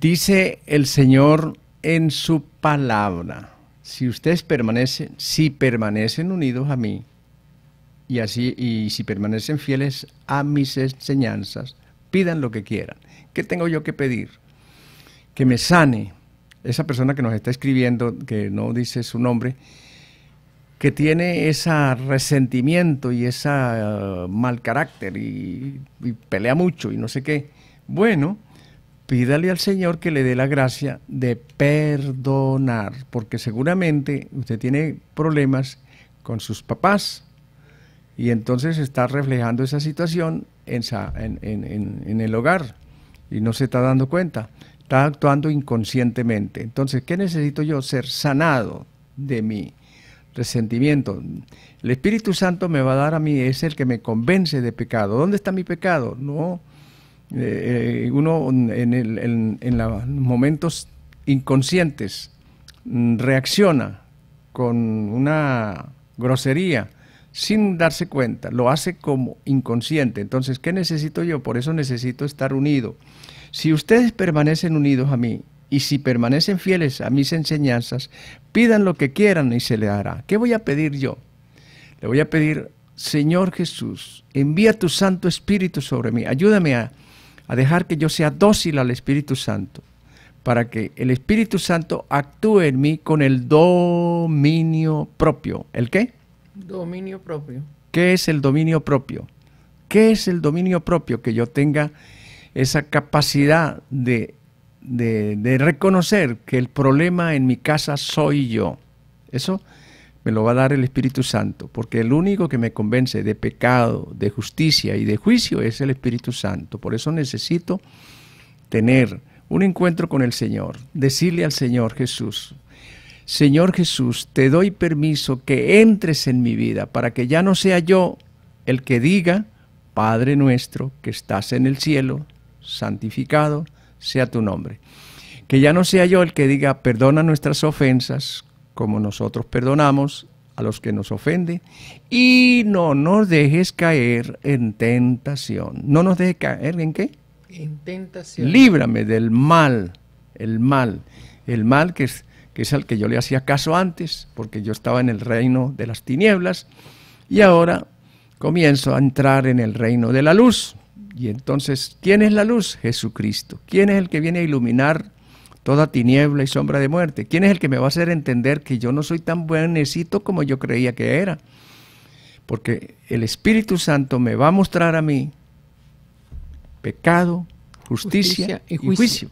Dice el Señor en su palabra, si ustedes permanecen, si permanecen unidos a mí, y así, y si permanecen fieles a mis enseñanzas, pidan lo que quieran. ¿Qué tengo yo que pedir? Que me sane esa persona que nos está escribiendo, que no dice su nombre, que tiene ese resentimiento y ese uh, mal carácter y, y pelea mucho y no sé qué. Bueno, pídale al Señor que le dé la gracia de perdonar, porque seguramente usted tiene problemas con sus papás y entonces está reflejando esa situación en, el hogar y no se está dando cuenta, está actuando inconscientemente. Entonces, ¿qué necesito yo? Ser sanado de mi resentimiento. El Espíritu Santo me va a dar a mí, es el que me convence de pecado. ¿Dónde está mi pecado? No eh, eh, uno en, los momentos inconscientes mm, reacciona con una grosería sin darse cuenta, lo hace como inconsciente. Entonces, ¿qué necesito yo? Por eso necesito estar unido. Si ustedes permanecen unidos a mí y si permanecen fieles a mis enseñanzas, pidan lo que quieran y se le hará. ¿Qué voy a pedir yo? Le voy a pedir, Señor Jesús, envía tu Santo Espíritu sobre mí, ayúdame a a dejar que yo sea dócil al Espíritu Santo, para que el Espíritu Santo actúe en mí con el dominio propio. ¿El qué? Dominio propio. ¿Qué es el dominio propio? ¿Qué es el dominio propio? Que yo tenga esa capacidad de, de, reconocer que el problema en mi casa soy yo. Eso me lo va a dar el Espíritu Santo, porque el único que me convence de pecado, de justicia y de juicio es el Espíritu Santo. Por eso necesito tener un encuentro con el Señor, decirle al Señor Jesús, Señor Jesús, te doy permiso que entres en mi vida para que ya no sea yo el que diga, Padre nuestro que estás en el cielo, santificado sea tu nombre. Que ya no sea yo el que diga, perdona nuestras ofensas, como nosotros perdonamos a los que nos ofenden, y no nos dejes caer en tentación. No nos dejes caer en qué? En tentación. Líbrame del mal, el mal, el mal que es, que es al que yo le hacía caso antes, porque yo estaba en el reino de las tinieblas, y ahora comienzo a entrar en el reino de la luz. Y entonces, ¿quién es la luz? Jesucristo. ¿Quién es el que viene a iluminar toda tiniebla y sombra de muerte. ¿Quién es el que me va a hacer entender que yo no soy tan buenecito como yo creía que era? Porque el Espíritu Santo me va a mostrar a mí pecado, justicia, y juicio.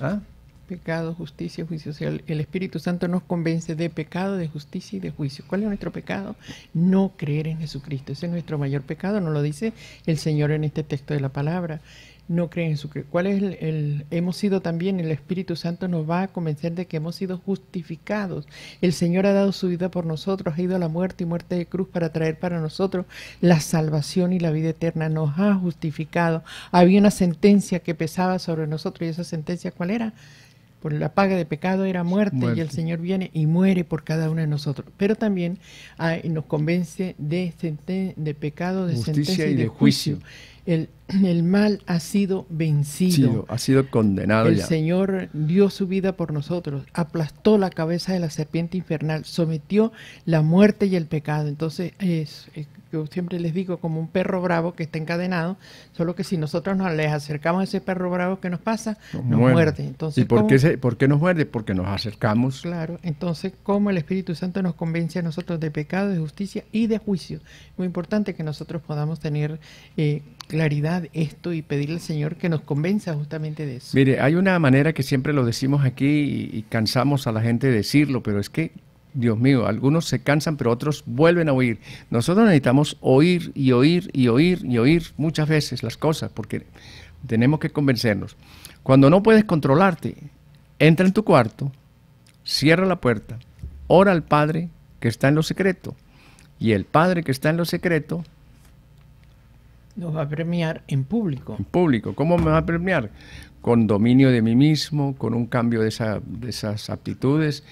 ¿Ah? Pecado, justicia, juicio. O sea, el Espíritu Santo nos convence de pecado, de justicia y de juicio. ¿Cuál es nuestro pecado? No creer en Jesucristo. Ese es nuestro mayor pecado, nos lo dice el Señor en este texto de la palabra no creen en su ¿Cuál es el, hemos sido también, el Espíritu Santo nos va a convencer de que hemos sido justificados. El Señor ha dado su vida por nosotros, ha ido a la muerte y muerte de cruz para traer para nosotros la salvación y la vida eterna. Nos ha justificado. Había una sentencia que pesaba sobre nosotros y esa sentencia ¿cuál era? Por la paga de pecado era muerte, y el Señor viene y muere por cada uno de nosotros. Pero también nos convence de, de pecado, de sentencia y de, juicio. El, el, mal ha sido vencido. ha sido condenado el Señor dio su vida por nosotros, aplastó la cabeza de la serpiente infernal, sometió la muerte y el pecado. Entonces, es, yo siempre les digo como un perro bravo que está encadenado, solo que si nosotros nos les acercamos a ese perro bravo, ¿qué nos pasa? Nos, muerde. Entonces, ¿Y por qué, por qué nos muerde? Porque nos acercamos. Claro, entonces, ¿cómo el Espíritu Santo nos convence a nosotros de pecado, de justicia y de juicio? Muy importante que nosotros podamos tener eh, claridad esto y pedirle al Señor que nos convenza justamente de eso. Mire, hay una manera que siempre lo decimos aquí y, cansamos a la gente de decirlo, pero es que, Dios mío, algunos se cansan, pero otros vuelven a oír. Nosotros necesitamos oír y oír y oír y oír muchas veces las cosas, porque tenemos que convencernos. Cuando no puedes controlarte, entra en tu cuarto, cierra la puerta, ora al Padre que está en lo secreto, y el Padre que está en lo secreto nos va a premiar en público. En público. ¿Cómo me va a premiar? Con dominio de mí mismo, con un cambio de, de esas aptitudes,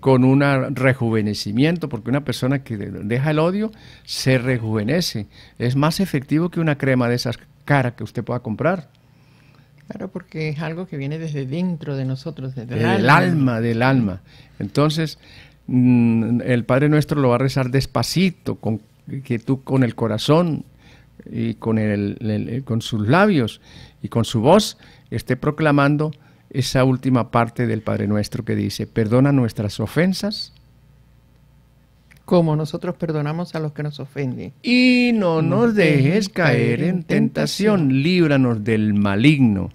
con un rejuvenecimiento, porque una persona que deja el odio se rejuvenece. Es más efectivo que una crema de esas caras que usted pueda comprar. Claro, porque es algo que viene desde dentro de nosotros, desde el alma. alma, del alma. Entonces, mm, el Padre Nuestro lo va a rezar despacito, con, que tú con el corazón y con, el, con sus labios y con su voz esté proclamando esa última parte del Padre Nuestro que dice, perdona nuestras ofensas. Como nosotros perdonamos a los que nos ofenden. Y no nos dejes caer en tentación, líbranos del maligno,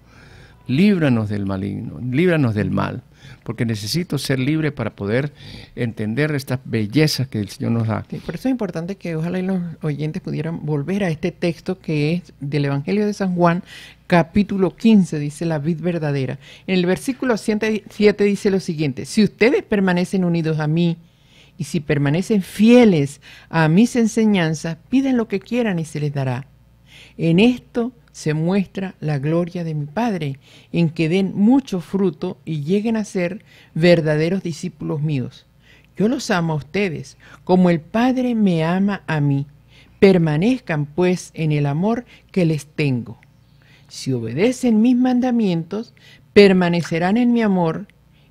líbranos del maligno, líbranos del mal porque necesito ser libre para poder entender esta belleza que el Señor nos da. por eso es importante que ojalá los oyentes pudieran volver a este texto que es del Evangelio de San Juan, capítulo 15, dice la vid verdadera. En el versículo 7 dice lo siguiente, si ustedes permanecen unidos a mí, y si permanecen fieles a mis enseñanzas, piden lo que quieran y se les dará. En esto se muestra la gloria de mi Padre, en que den mucho fruto y lleguen a ser verdaderos discípulos míos. Yo los amo a ustedes, como el Padre me ama a mí. Permanezcan pues en el amor que les tengo. Si obedecen mis mandamientos, permanecerán en mi amor,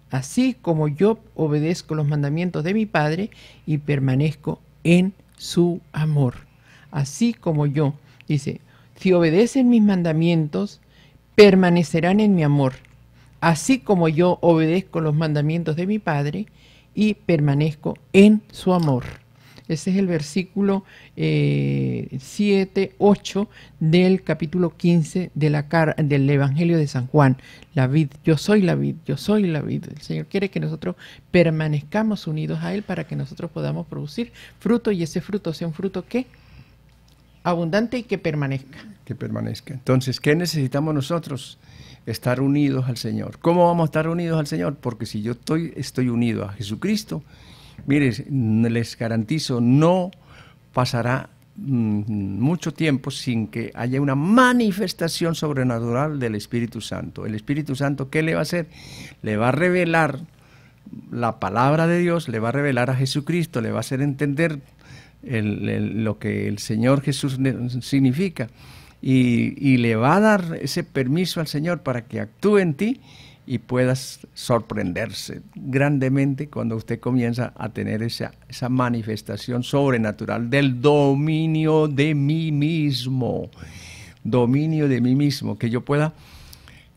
así como yo obedezco los mandamientos de mi Padre y permanezco en su amor. Así como yo, dice, si obedecen mis mandamientos, permanecerán en mi amor, así como yo obedezco los mandamientos de mi Padre y permanezco en su amor. Ese es el versículo 7, eh, 8 del capítulo 15 de la del Evangelio de San Juan. La vid, yo soy la vid, yo soy la vid. El Señor quiere que nosotros permanezcamos unidos a Él para que nosotros podamos producir fruto y ese fruto sea un fruto que abundante y que permanezca. Que permanezca. Entonces, ¿qué necesitamos nosotros? Estar unidos al Señor. ¿Cómo vamos a estar unidos al Señor? Porque si yo estoy, unido a Jesucristo, mire, les garantizo, no pasará mm, mucho tiempo sin que haya una manifestación sobrenatural del Espíritu Santo. El Espíritu Santo, ¿qué le va a hacer? Le va a revelar la palabra de Dios, le va a revelar a Jesucristo, le va a hacer entender lo que el Señor Jesús significa. Y, le va a dar ese permiso al Señor para que actúe en ti y puedas sorprenderse grandemente cuando usted comienza a tener esa, esa manifestación sobrenatural del dominio de mí mismo. Dominio de mí mismo, que yo pueda,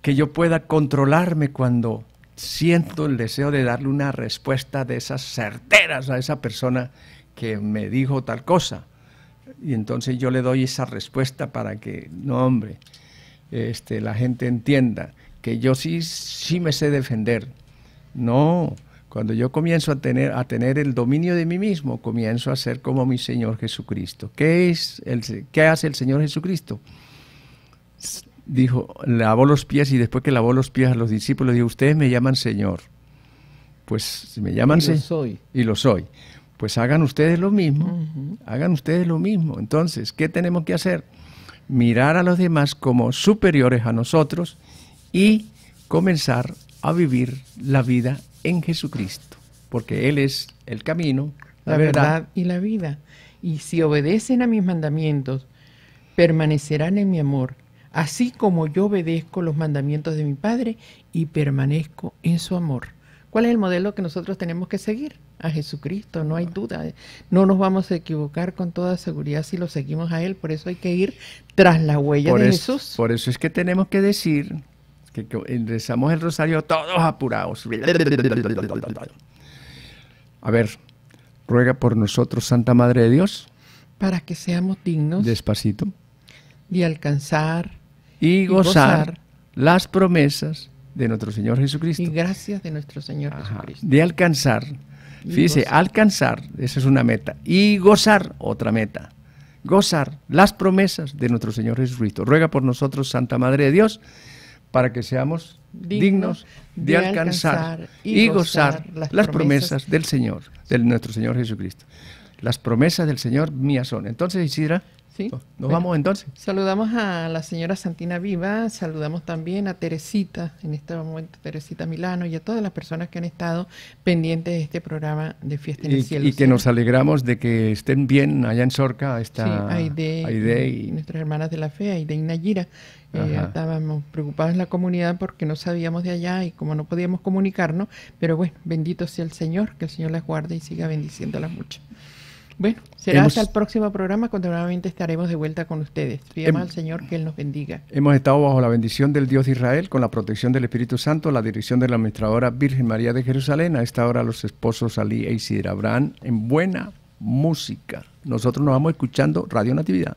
que yo pueda controlarme cuando siento el deseo de darle una respuesta de esas certeras a esa persona que me dijo tal cosa. Y entonces yo le doy esa respuesta para que, no hombre, este, la gente entienda que yo sí, sí me sé defender. No, cuando yo comienzo a tener, a tener el dominio de mí mismo, comienzo a ser como mi Señor Jesucristo. ¿Qué, es el, qué hace el Señor Jesucristo? Dijo, lavó los pies y después que lavó los pies a los discípulos, dijo, ustedes me llaman Señor. Pues me llaman y lo soy. Y lo soy pues hagan ustedes lo mismo, hagan ustedes lo mismo. Entonces, ¿qué tenemos que hacer? Mirar a los demás como superiores a nosotros y comenzar a vivir la vida en Jesucristo, porque Él es el camino, la, verdad y la vida. Y si obedecen a mis mandamientos, permanecerán en mi amor, así como yo obedezco los mandamientos de mi Padre y permanezco en su amor. ¿Cuál es el modelo que nosotros tenemos que seguir? A Jesucristo, no hay duda. No nos vamos a equivocar con toda seguridad si lo seguimos a Él. Por eso hay que ir tras la huella de Jesús. Por eso es que tenemos que decir que, rezamos el rosario todos apurados. A ver, ruega por nosotros, Santa Madre de Dios. Para que seamos dignos. Despacito. De alcanzar y gozar las promesas de nuestro Señor Jesucristo. Y gracias de nuestro Señor Jesucristo. De alcanzar. Fíjese, alcanzar, esa es una meta. Y gozar, otra meta. Gozar las promesas de nuestro Señor Jesucristo. Ruega por nosotros, Santa Madre de Dios, para que seamos dignos, de, alcanzar, y gozar las, promesas, del Señor, de nuestro Señor Jesucristo. Las promesas del Señor mías son. Entonces, Isidra. Sí. Nos vamos entonces. Saludamos a la señora Santina Viva, saludamos también a Teresita, en este momento Teresita Milano, y a todas las personas que han estado pendientes de este programa de Fiesta en el Cielo. Y que nos alegramos de que estén bien allá en Sorca, está sí, Aide, y, nuestras hermanas de la fe, Aide y Nayira. Eh, estábamos preocupados en la comunidad porque no sabíamos de allá y como no podíamos comunicarnos, pero bueno, bendito sea el Señor, que el Señor las guarde y siga bendiciéndolas mucho. Bueno, será hasta el próximo programa cuando nuevamente estaremos de vuelta con ustedes. Pidamos al Señor que Él nos bendiga. Hemos estado bajo la bendición del Dios de Israel, con la protección del Espíritu Santo, la dirección de la administradora Virgen María de Jerusalén. A esta hora los esposos Ali e Isidra Abraham en buena música. Nosotros nos vamos escuchando Radio Natividad.